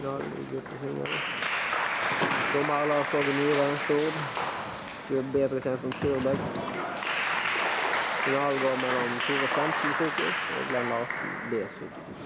På senare. Domare Lars Åge Myhre, Stord. Bedre kjent som Surbæk. Finalen går mellom Tore Svendsen Fokus og Glenn Larsen BS Fokus.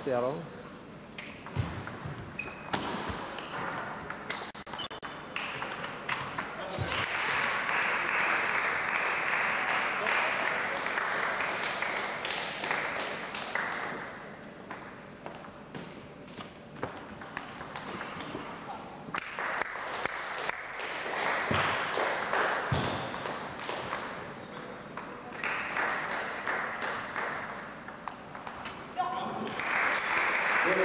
Marcelo. Thank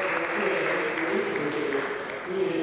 you.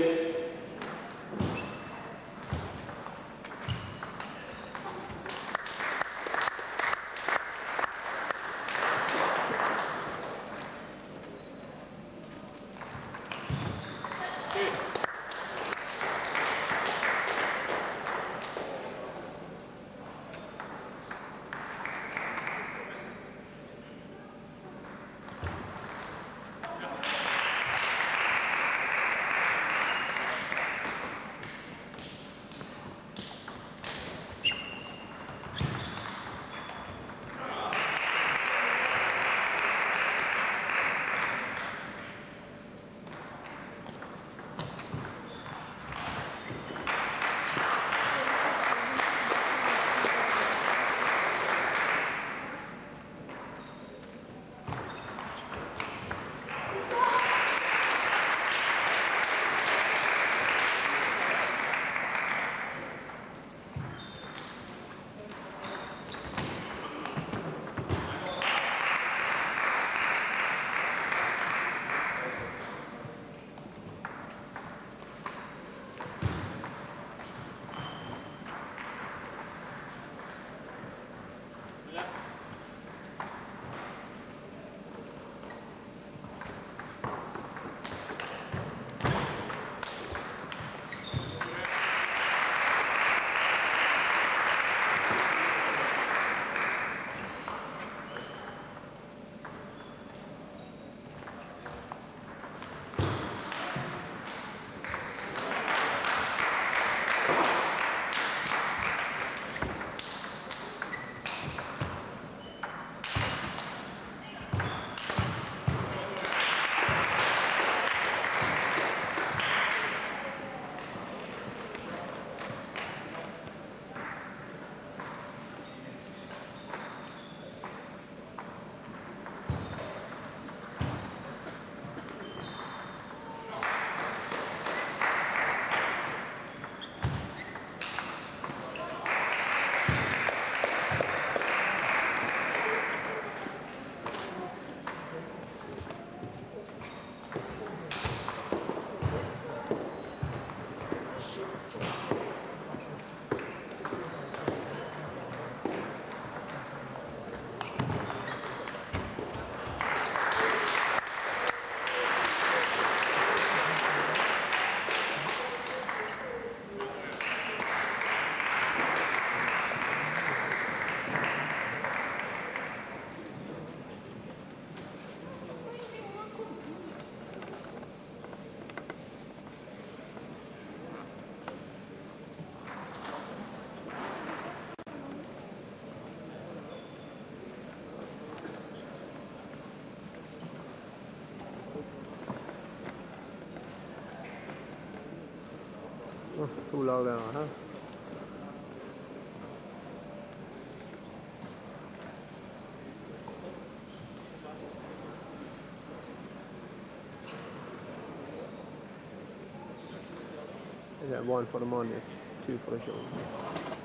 Oh, to lag der. Is that one for the money, two for the show?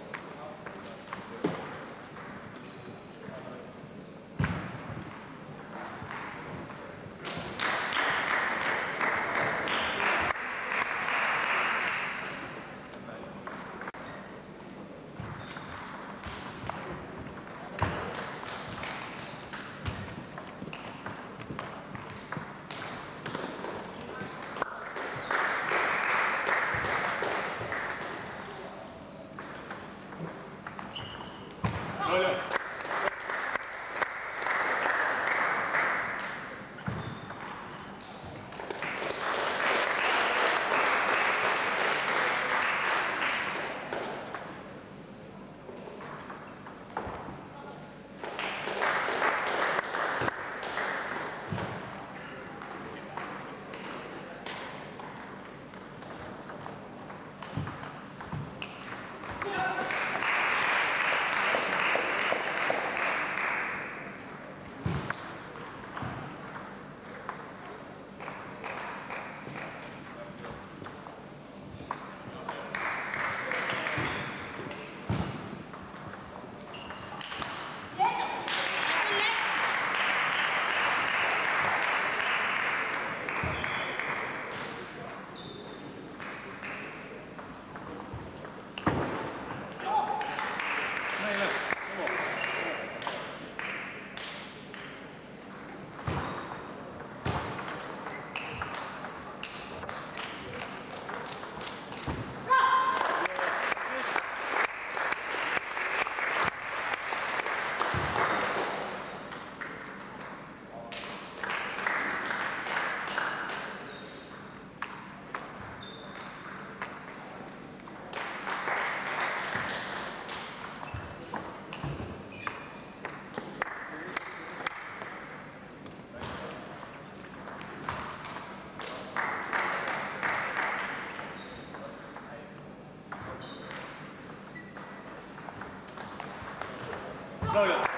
Börja.